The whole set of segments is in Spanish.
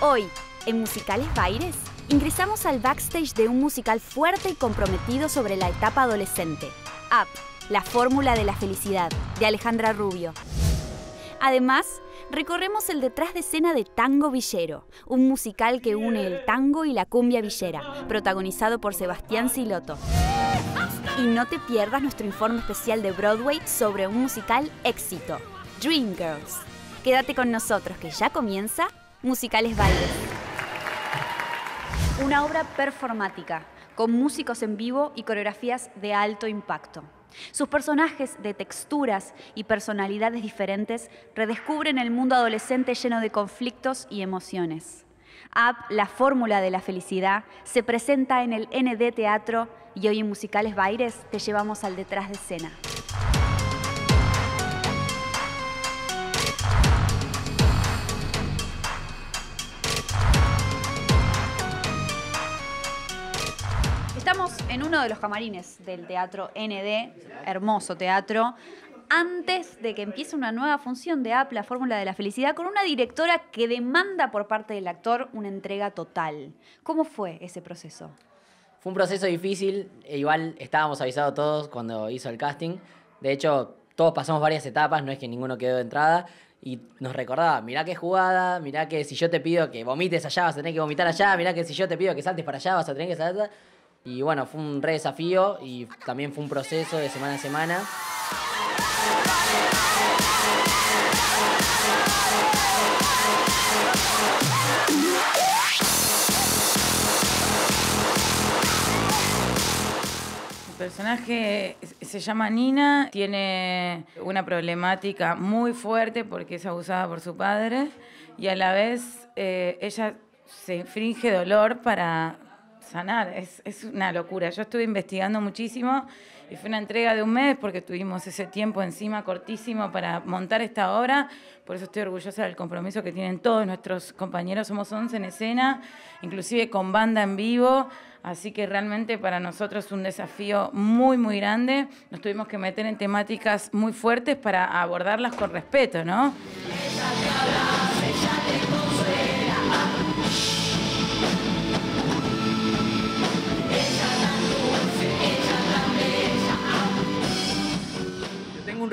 Hoy, en Musicales Baires, ingresamos al backstage de un musical fuerte y comprometido sobre la etapa adolescente. Up, la fórmula de la felicidad, de Alejandra Rubio. Además, recorremos el detrás de escena de Tango Villero, un musical que une el tango y la cumbia villera, protagonizado por Sebastián Siloto. Y no te pierdas nuestro informe especial de Broadway sobre un musical éxito, Dreamgirls. Quédate con nosotros que ya comienza Musicales Bailes. Una obra performática, con músicos en vivo y coreografías de alto impacto. Sus personajes de texturas y personalidades diferentes redescubren el mundo adolescente lleno de conflictos y emociones. Up, la fórmula de la felicidad, se presenta en el ND Teatro y hoy en Musicales Baires te llevamos al detrás de escena. Uno de los camarines del Teatro ND, hermoso teatro, antes de que empiece una nueva función de App, la Fórmula de la Felicidad, con una directora que demanda por parte del actor una entrega total. ¿Cómo fue ese proceso? Fue un proceso difícil, e igual estábamos avisados todos cuando hizo el casting. De hecho, todos pasamos varias etapas, no es que ninguno quedó de entrada. Y nos recordaba, mirá qué jugada, mirá que si yo te pido que vomites allá, vas a tener que vomitar allá, mirá que si yo te pido que saltes para allá, vas a tener que saltar. Y bueno, fue un re desafío y también fue un proceso de semana a semana. El personaje se llama Nina, tiene una problemática muy fuerte porque es abusada por su padre y a la vez eh, ella se infringe dolor para sanar. Es, es una locura. Yo estuve investigando muchísimo y fue una entrega de un mes porque tuvimos ese tiempo encima cortísimo para montar esta obra. Por eso estoy orgullosa del compromiso que tienen todos nuestros compañeros. Somos 11 en escena, inclusive con banda en vivo. Así que realmente para nosotros es un desafío muy, muy grande. Nos tuvimos que meter en temáticas muy fuertes para abordarlas con respeto, ¿no?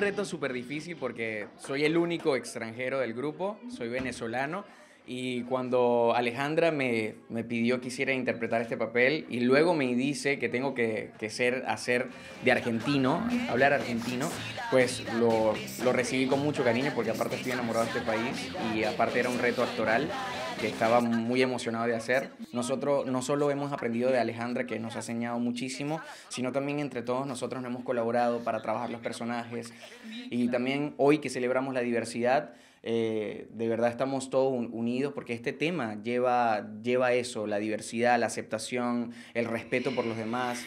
Reto súper difícil porque soy el único extranjero del grupo, soy venezolano y cuando Alejandra me, me, pidió que hiciera interpretar este papel y luego me dice que tengo que, que ser, hacer de argentino, hablar argentino, pues lo, lo, recibí con mucho cariño porque aparte estoy enamorado de este país y aparte era un reto actoral que estaba muy emocionado de hacer. Nosotros no solo hemos aprendido de Alejandra, que nos ha enseñado muchísimo, sino también entre todos nosotros nos hemos colaborado para trabajar los personajes y también hoy que celebramos la diversidad, eh, de verdad estamos todos unidos porque este tema lleva, lleva eso, la diversidad, la aceptación, el respeto por los demás.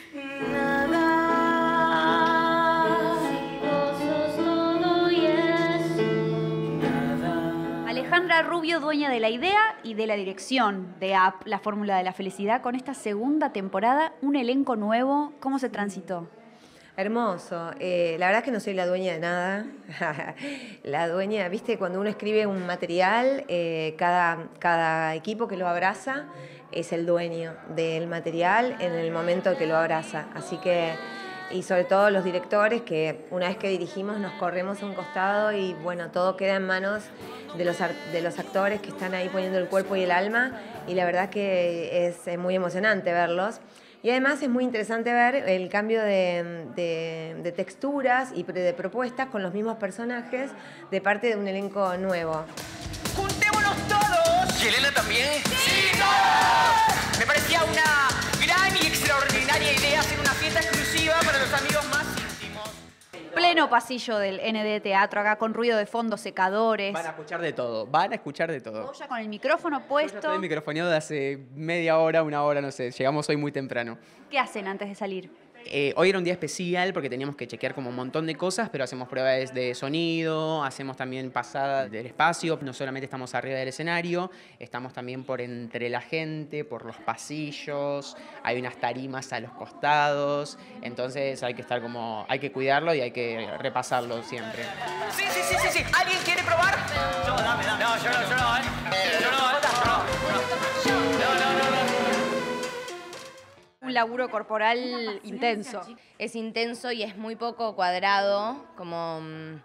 Rubio, dueña de la idea y de la dirección de App, la fórmula de la felicidad, con esta segunda temporada, un elenco nuevo, ¿cómo se transitó? Hermoso. Eh, la verdad es que no soy la dueña de nada. la dueña, viste, cuando uno escribe un material, eh, cada, cada equipo que lo abraza es el dueño del material en el momento que lo abraza. Así que, y sobre todo los directores que una vez que dirigimos nos corremos a un costado y bueno, todo queda en manos de los, de los actores que están ahí poniendo el cuerpo y el alma y la verdad que es muy emocionante verlos. Y además es muy interesante ver el cambio de, de, de, texturas y de propuestas con los mismos personajes de parte de un elenco nuevo. ¡Juntémonos todos! ¿Y Elena también? ¡Sí! ¡No! Me parecía una Pleno pasillo del ND Teatro, acá con ruido de fondo, secadores. Van a escuchar de todo, van a escuchar de todo. Vos ya con el micrófono puesto. Yo estoy microfoneado de hace media hora, una hora, no sé. Llegamos hoy muy temprano. ¿Qué hacen antes de salir? Eh, hoy era un día especial porque teníamos que chequear como un montón de cosas, pero hacemos pruebas de sonido, hacemos también pasada del espacio, no solamente estamos arriba del escenario, estamos también por entre la gente, por los pasillos, hay unas tarimas a los costados, entonces hay que estar como, hay que cuidarlo y hay que repasarlo siempre. Sí, sí, sí, sí, sí. ¿Alguien quiere probar? Yo, dame, dame. No, yo no, yo no, ¿eh? Laburo corporal intenso. Es intenso y es muy poco cuadrado, como mm,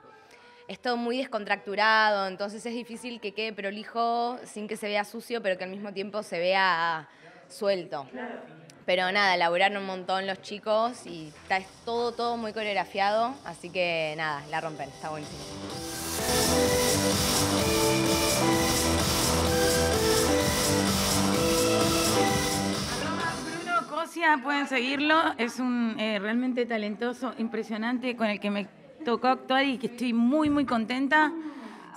es todo muy descontracturado, entonces es difícil que quede prolijo sin que se vea sucio, pero que al mismo tiempo se vea suelto. Pero nada, laburaron un montón los chicos y está es todo, todo muy coreografiado, así que nada, la rompen, está buenísimo. Pueden seguirlo, es un eh, realmente talentoso, impresionante, con el que me tocó actuar y que estoy muy, muy contenta.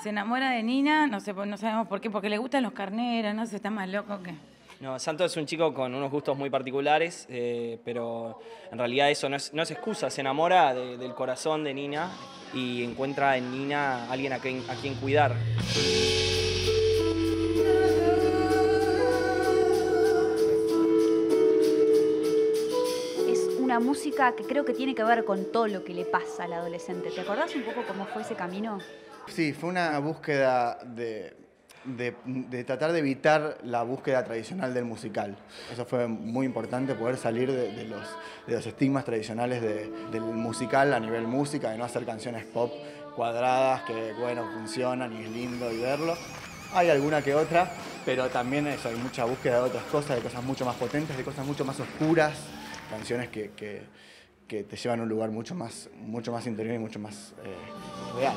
Se enamora de Nina, no, sé, no sabemos por qué, porque le gustan los carneros, no sé, está más loco que... No, Santo es un chico con unos gustos muy particulares, eh, pero en realidad eso no es, no es excusa, se enamora de- del corazón de Nina y encuentra en Nina alguien a quien, a quien cuidar. Una música que creo que tiene que ver con todo lo que le pasa al adolescente. ¿Te acordás un poco cómo fue ese camino? Sí, fue una búsqueda de, de- de tratar de evitar la búsqueda tradicional del musical. Eso fue muy importante, poder salir de, de los, los estigmas tradicionales de- del musical a nivel música, de no hacer canciones pop cuadradas que, bueno, funcionan y es lindo y verlo. Hay alguna que otra, pero también eso, hay mucha búsqueda de otras cosas, de cosas mucho más potentes, de cosas mucho más oscuras, canciones que, que- te llevan a un lugar mucho más, mucho más interior y mucho más eh, real.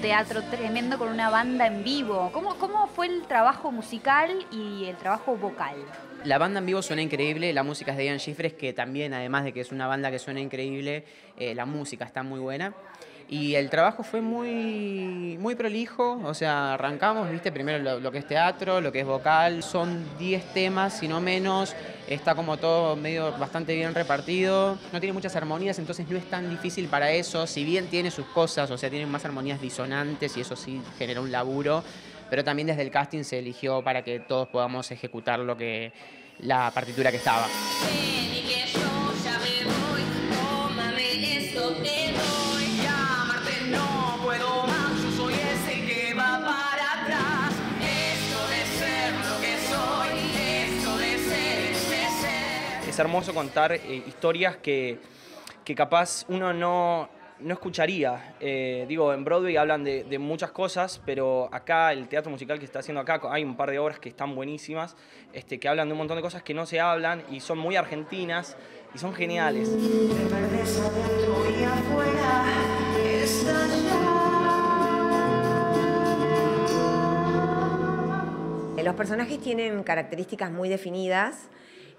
Teatro tremendo con una banda en vivo. ¿Cómo, cómo fue el trabajo musical y el trabajo vocal? La banda en vivo suena increíble, la música es de Ian Schifres, que también, además de que es una banda que suena increíble, eh, la música está muy buena. Y el trabajo fue muy, muy prolijo, o sea, arrancamos, viste, primero lo, lo que es teatro, lo que es vocal, son 10 temas, si no menos, está como todo medio bastante bien repartido, no tiene muchas armonías, entonces no es tan difícil para eso, si bien tiene sus cosas, o sea, tiene más armonías disonantes y eso sí genera un laburo, pero también desde el casting se eligió para que todos podamos ejecutar lo que la partitura que estaba. Es hermoso contar eh, historias que, que capaz uno no, no escucharía. Eh, digo, en Broadway hablan de, muchas cosas, pero acá el teatro musical que está haciendo acá, hay un par de obras que están buenísimas, este, que hablan de un montón de cosas que no se hablan y son muy argentinas y son geniales. Eh, Los personajes tienen características muy definidas.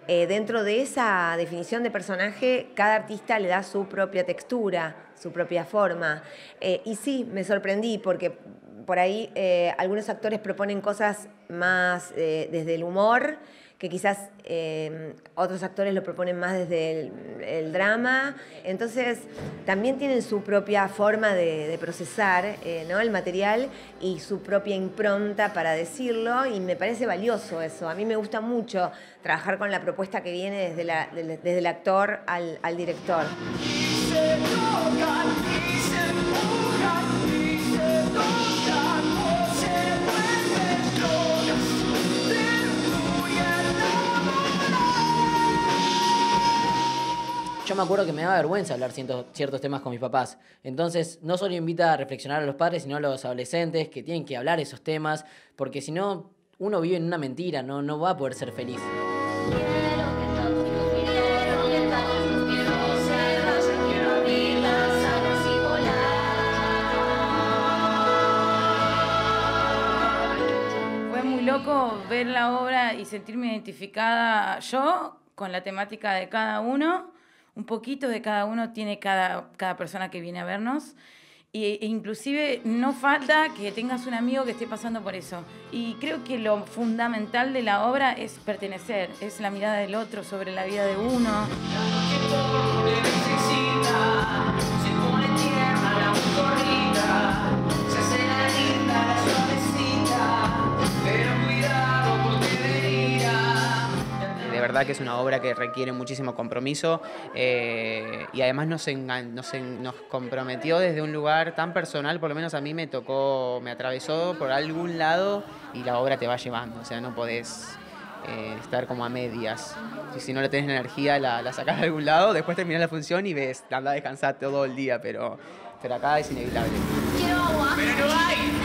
Eh, dentro de esa definición de personaje, cada artista le da su propia textura, su propia forma. Eh, y sí, me sorprendí porque por ahí eh, algunos actores proponen cosas más eh, desde el humor, que quizás eh, otros actores lo proponen más desde el, drama. Entonces, también tienen su propia forma de, procesar ¿no? el material y su propia impronta para decirlo, y me parece valioso eso. A mí me gusta mucho trabajar con la propuesta que viene desde, la- desde el actor al, al director. Se tocan Yo me acuerdo que me daba vergüenza hablar cientos- ciertos temas con mis papás. Entonces, no solo invita a reflexionar a los padres, sino a los adolescentes que tienen que hablar esos temas, porque si no, uno vive en una mentira, no, no va a poder ser feliz. Loco ver la obra y sentirme identificada yo con la temática de cada uno. Un poquito de cada uno tiene cada, cada persona que viene a vernos. E inclusive no falta que tengas un amigo que esté pasando por eso. Y creo que lo fundamental de la obra es pertenecer, es la mirada del otro sobre la vida de uno. Verdad verdad que es una obra que requiere muchísimo compromiso eh, y además nos, engan- nos, en- nos comprometió desde un lugar tan personal, por lo menos a mí me tocó, me atravesó por algún lado y la obra te va llevando, o sea, no podés eh, estar como a medias. Si, si no le tenés la energía, la, la sacás de algún lado, después terminás la función y ves, andás a descansar todo el día, pero, pero acá es inevitable. Quiero agua. Pero no hay.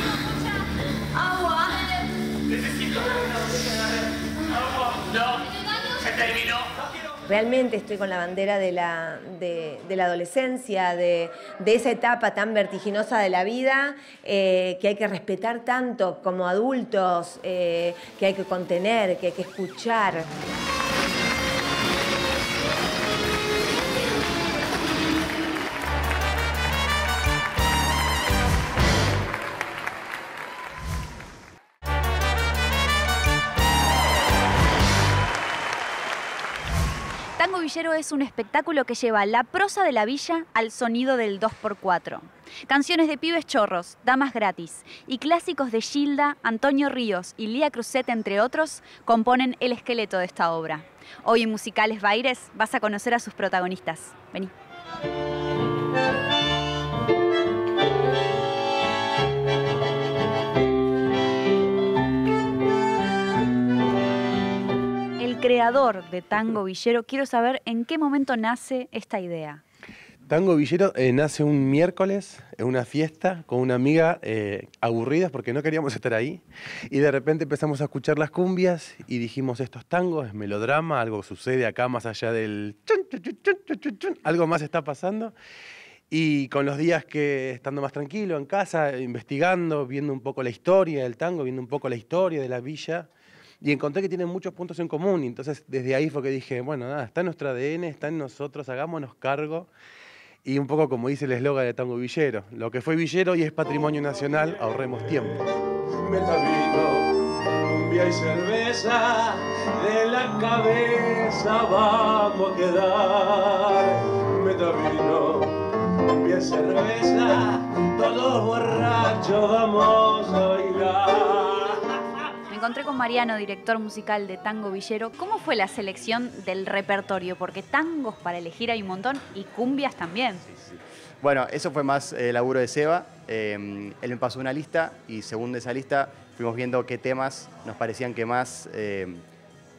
Realmente estoy con la bandera de la, de, la adolescencia, de, de esa etapa tan vertiginosa de la vida eh, que hay que respetar tanto como adultos, eh, que hay que contener, que hay que escuchar. Tango Villero es un espectáculo que lleva la prosa de la villa al sonido del 2x4. Canciones de pibes chorros, damas gratis y clásicos de Gilda, Antonio Ríos y Lía Cruzet, entre otros, componen el esqueleto de esta obra. Hoy en Musicales Baires vas a conocer a sus protagonistas. Vení. Creador de Tango Villero, quiero saber en qué momento nace esta idea. Tango Villero eh, nace un miércoles en una fiesta con una amiga eh, aburridas porque no queríamos estar ahí y de repente empezamos a escuchar las cumbias y dijimos estos tangos, es melodrama, algo sucede acá más allá del chun, chun, chun, algo más está pasando y con los días que estando más tranquilo en casa, investigando, viendo un poco la historia del tango, viendo un poco la historia de la villa y encontré que tienen muchos puntos en común y entonces desde ahí fue que dije, bueno, nada, está en nuestro ADN, está en nosotros, hagámonos cargo y un poco como dice el eslogan de Tango Villero, lo que fue Villero y es patrimonio nacional, ahorremos tiempo. Metavino, cumbia y cerveza, de la cabeza vamos a quedar. Metavino, cumbia y cerveza, todos borrachos vamos a. Me encontré con Mariano, director musical de Tango Villero. ¿Cómo fue la selección del repertorio? Porque tangos para elegir hay un montón y cumbias también. Bueno, eso fue más eh, laburo de Seba. Eh, él me pasó una lista y según esa lista fuimos viendo qué temas nos parecían que más eh,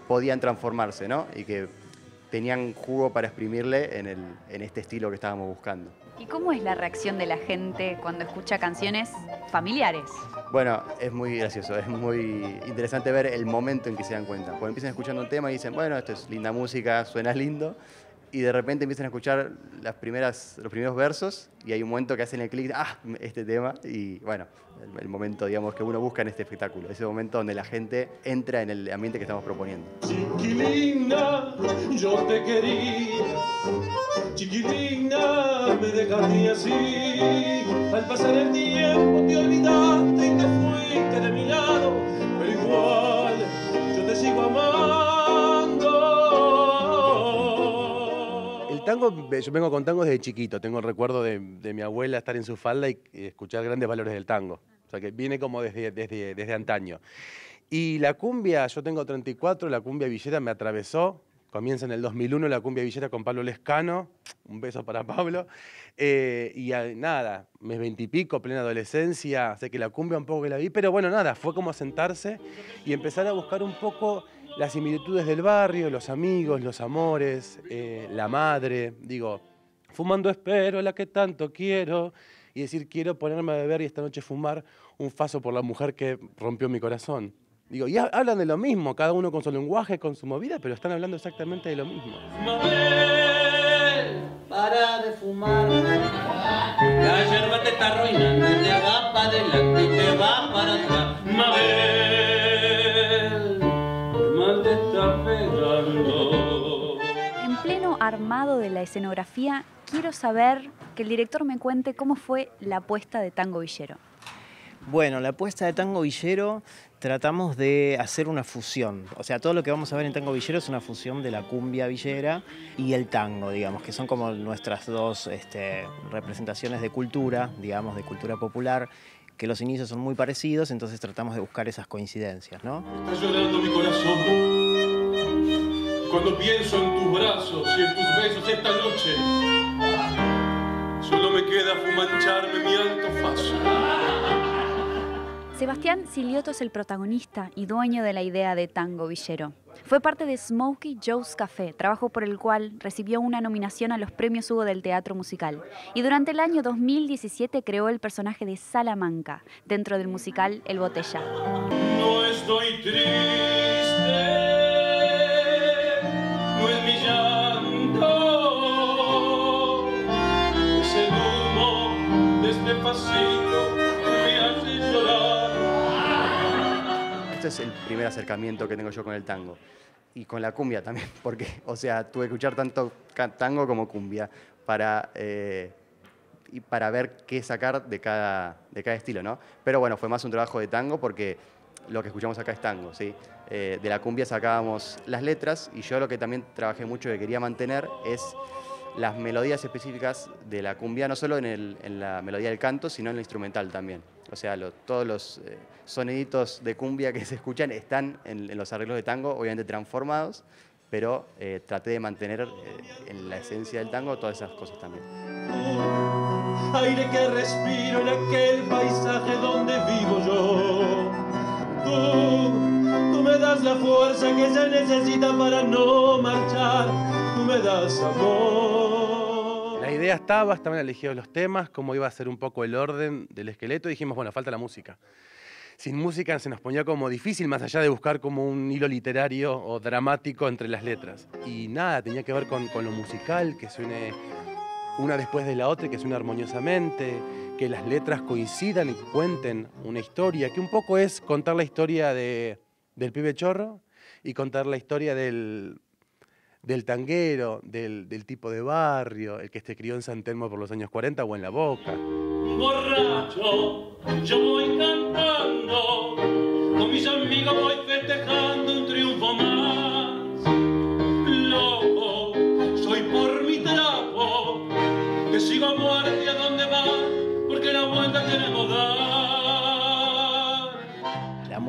podían transformarse, ¿no? Y que tenían jugo para exprimirle en, el, en este estilo que estábamos buscando. ¿Y cómo es la reacción de la gente cuando escucha canciones familiares? Bueno, es muy gracioso, es muy interesante ver el momento en que se dan cuenta. Cuando empiezan escuchando un tema y dicen, bueno, esto es linda música, suena lindo, y de repente empiezan a escuchar las primeras, los primeros versos y hay un momento que hacen el clic, ah, este tema, y bueno, el, el momento, digamos, que uno busca en este espectáculo, ese momento donde la gente entra en el ambiente que estamos proponiendo. Chiquilina, yo te quería. Chiquilina, me dejaste así. Al pasar el tiempo te olvidaste y te fuiste de mi lado. Pero igual, yo te sigo amando. Yo vengo con tango desde chiquito, tengo el recuerdo de, mi abuela estar en su falda y, escuchar grandes valores del tango. O sea que viene como desde, desde, desde antaño. Y la cumbia, yo tengo 34, la cumbia villera me atravesó. Comienza en el 2001 la cumbia villera con Pablo Lescano. Un beso para Pablo. Eh, y nada, mes veintipico, plena adolescencia. Sé que la cumbia un poco que la vi, pero bueno, nada, fue como sentarse y empezar a buscar un poco las similitudes del barrio, los amigos, los amores, eh, la madre. Digo, fumando espero la que tanto quiero. Y decir, quiero ponerme a beber y esta noche fumar un faso por la mujer que rompió mi corazón. Digo, y ha- hablan de lo mismo, cada uno con su lenguaje, con su movida, pero están hablando exactamente de lo mismo. Mabel, para de fumar. La yerba te está arruinando, te va para adelante y te va para atrás. Mabel, armado de la escenografía, quiero saber que el director me cuente cómo fue la apuesta de Tango Villero. Bueno, la apuesta de Tango Villero tratamos de hacer una fusión. O sea, todo lo que vamos a ver en Tango Villero es una fusión de la cumbia villera y el tango, digamos, que son como nuestras dos este, representaciones de cultura, digamos, de cultura popular, que los inicios son muy parecidos, entonces tratamos de buscar esas coincidencias, ¿no? Está llorando mi corazón. Cuando pienso en tus brazos y en tus besos esta noche, solo me queda fumancharme mi alto faso. Sebastián Silioto es el protagonista y dueño de la idea de Tango Villero. Fue parte de Smokey Joe's Café, trabajo por el cual recibió una nominación a los premios Hugo del Teatro Musical. Y durante el año 2017 creó el personaje de Salamanca dentro del musical El Botella. No estoy triste, este es el primer acercamiento que tengo yo con el tango. Y con la cumbia también, porque, o sea, tuve que escuchar tanto tango como cumbia para, eh, y para ver qué sacar de cada, de cada estilo, ¿no? Pero bueno, fue más un trabajo de tango porque lo que escuchamos acá es tango, ¿sí? Eh, de la cumbia sacábamos las letras y yo lo que también trabajé mucho que quería mantener es las melodías específicas de la cumbia, no solo en, el- en la melodía del canto, sino en la instrumental también. O sea, lo- todos los eh, soniditos de cumbia que se escuchan están en, en los arreglos de tango, obviamente transformados, pero eh, traté de mantener eh, en la esencia del tango todas esas cosas también. aire que respiro en aquel paisaje donde vivo yo. Tú, tú me das la fuerza que se necesita para no marchar, me das amor. La idea estaba, estaban elegidos los temas, cómo iba a ser un poco el orden del esqueleto, y dijimos, bueno, falta la música. Sin música se nos ponía como difícil, más allá de buscar como un hilo literario o dramático entre las letras. Y nada, tenía que ver con, lo musical, que suene una después de la otra, que suene armoniosamente, que las letras coincidan y cuenten una historia, que un poco es contar la historia de, del pibe chorro y contar la historia del, del tanguero, del, del tipo de barrio, el que se crió en San Telmo por los años 40 o en La Boca. Borracho, yo voy cantando, con mis amigos voy festejando un triunfo más.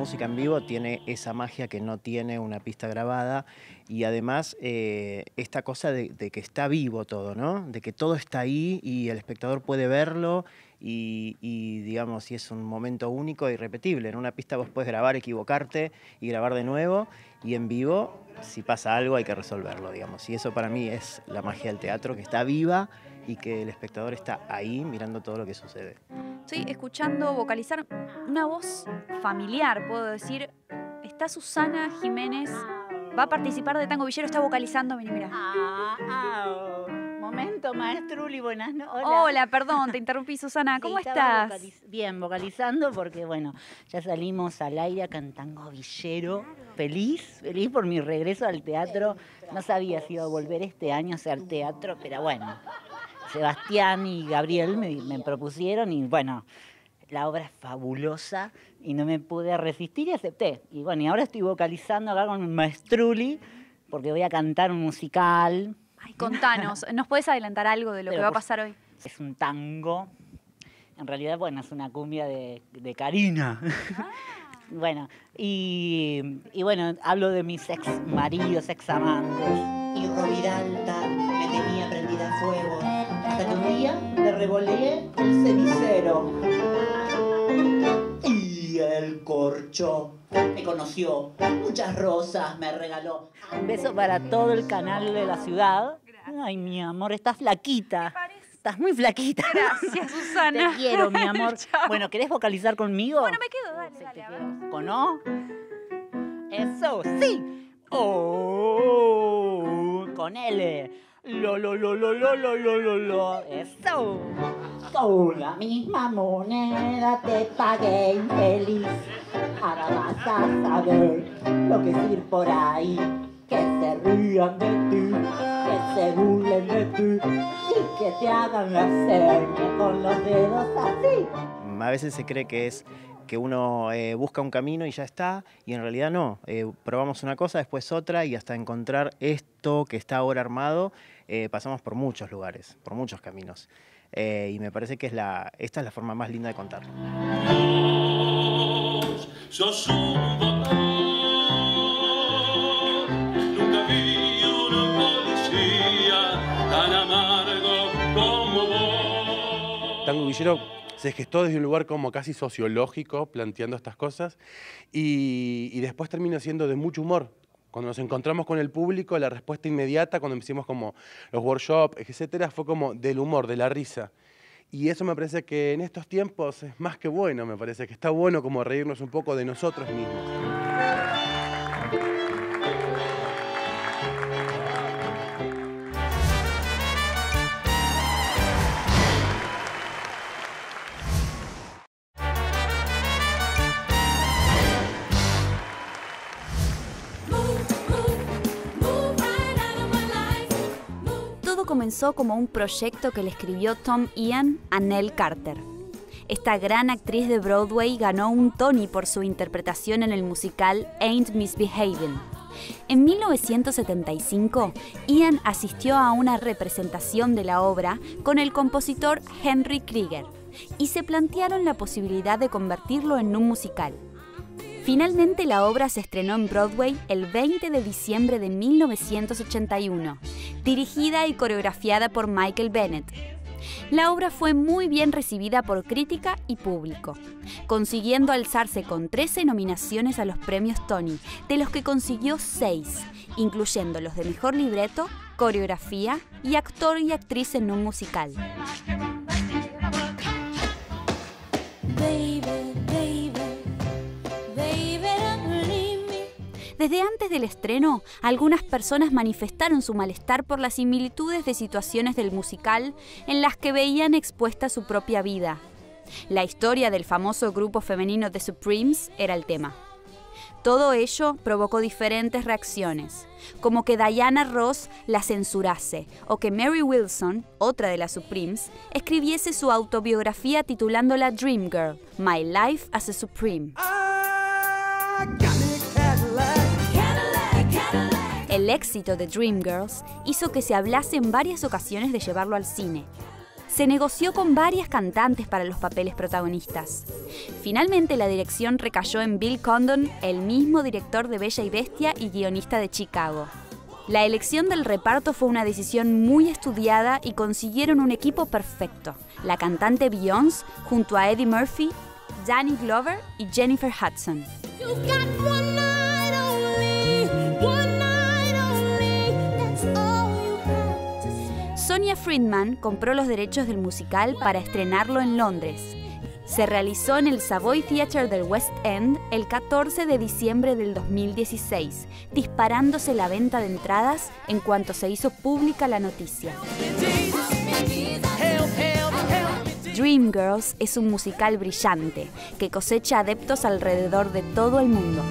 Música en vivo tiene esa magia que no tiene una pista grabada y además eh, esta cosa de, que está vivo todo, ¿no? De que todo está ahí y el espectador puede verlo y, y, digamos, y es un momento único e irrepetible. En una pista vos puedes grabar, equivocarte y grabar de nuevo y en vivo, si pasa algo hay que resolverlo, digamos. Y eso para mí es la magia del teatro, que está viva y que el espectador está ahí mirando todo lo que sucede. Estoy escuchando vocalizar una voz familiar, puedo decir. Está Susana Jiménez, va a participar de Tango Villero, está vocalizando, vení, mira. Momento, maestruli, buenas noches. Hola. perdón, te interrumpí, Susana. ¿Cómo estás? Bien, vocalizando porque, bueno, ya salimos al aire acá en Tango Villero. Feliz, feliz por mi regreso al teatro. No sabía si iba a volver este año a hacer teatro, pero bueno, Sebastián y Gabriel me, me propusieron y, bueno, la obra es fabulosa y no me pude resistir y acepté. Y bueno, y ahora estoy vocalizando acá con maestruli porque voy a cantar un musical. Ay, contanos, ¿nos puedes adelantar algo de lo Pero que va a pasar hoy? Es un tango. En realidad, bueno, es una cumbia de, de Karina. bueno, y, y bueno, hablo de mis ex maridos, ex amantes. Y Roviralta revoleé el cenicero. Y el corcho me conoció. Muchas rosas me regaló. Un beso para todo el canal de la ciudad. Ay, mi amor, estás flaquita. Estás muy flaquita. Gracias, Susana. Te quiero, mi amor. Bueno, ¿querés vocalizar conmigo? Bueno, me quedo, dale, dale. a ver. ¿Con O? Eso, sí. Oh, con L. Lo, lo, lo, lo, lo, lo, lo, lo, lo. Eso. Con la misma moneda te pagué infeliz. Ahora vas a saber lo que es ir por ahí. Que se rían de ti, que se burlen de ti y que te hagan la seña con los dedos así. A veces se cree que es que uno eh, busca un camino y ya está, y en realidad no. Eh, probamos una cosa, después otra, y hasta encontrar esto que está ahora armado, eh, pasamos por muchos lugares, por muchos caminos. y me parece que es la, esta es la forma más linda de contarlo. Tango Guillero se gestó desde un lugar como casi sociológico, planteando estas cosas, y, después terminó siendo de mucho humor. Cuando nos encontramos con el público, la respuesta inmediata, cuando hicimos como los workshops, etcétera, fue como del humor, de la risa. Y eso me parece que en estos tiempos es más que bueno, me parece que está bueno como reírnos un poco de nosotros mismos. Todo comenzó como un proyecto que le escribió Tom Ian a Nell Carter. Esta gran actriz de Broadway ganó un Tony por su interpretación en el musical Ain't Misbehaving. En 1975, Ian asistió a una representación de la obra con el compositor Henry Krieger y se plantearon la posibilidad de convertirlo en un musical. Finalmente la obra se estrenó en Broadway el 20 de diciembre de 1981, dirigida y coreografiada por Michael Bennett. La obra fue muy bien recibida por crítica y público, consiguiendo alzarse con 13 nominaciones a los premios Tony, de los que consiguió 6, incluyendo los de Mejor Libreto, Coreografía y Actor y Actriz en un musical. Desde antes del estreno, algunas personas manifestaron su malestar por las similitudes de situaciones del musical en las que veían expuesta su propia vida. La historia del famoso grupo femenino The Supremes era el tema. Todo ello provocó diferentes reacciones, como que Diana Ross la censurase o que Mary Wilson, otra de las Supremes, escribiese su autobiografía titulándola Dream Girl, My Life as a Supreme. El éxito de Dreamgirls hizo que se hablase en varias ocasiones de llevarlo al cine. Se negoció con varias cantantes para los papeles protagonistas. Finalmente la dirección recayó en Bill Condon, el mismo director de Bella y Bestia y guionista de Chicago. La elección del reparto fue una decisión muy estudiada y consiguieron un equipo perfecto. La cantante Beyoncé junto a Eddie Murphy, Danny Glover y Jennifer Hudson. Friedman compró los derechos del musical para estrenarlo en Londres. Se realizó en el Savoy Theatre del West End el 14 de diciembre del 2016, disparándose la venta de entradas en cuanto se hizo pública la noticia. Dreamgirls es un musical brillante que cosecha adeptos alrededor de todo el mundo.